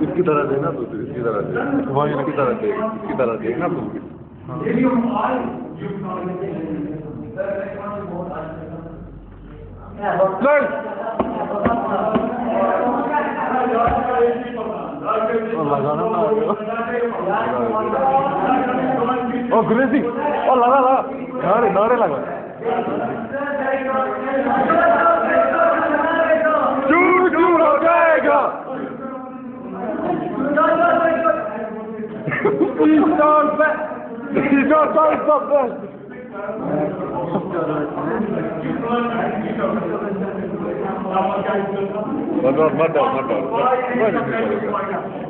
इसकी तरह देना तो इसकी तरह दे। वहीं इसकी तरह दे, इसकी तरह देखना तुम। लड़ लगाना ना ओ ग्रेसी ओ लगा लगा। नारे लगा। Please don't back. Please don't stop this. Madam, madam, madam. Why is it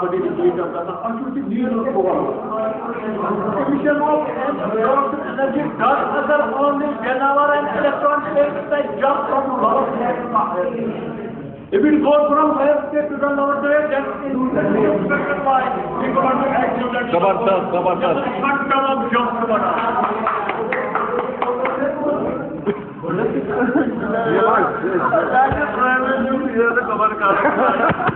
kendisi bir Somebody is doing that. I should be near the Emission of energy does occur only whenever an electron takes a jump from lower state If it goes from higher state to the lower state, then it is affected by the quantum activity. ज़बरदस्त ज़बरदस्त Quantum of jump बना. ये भाई East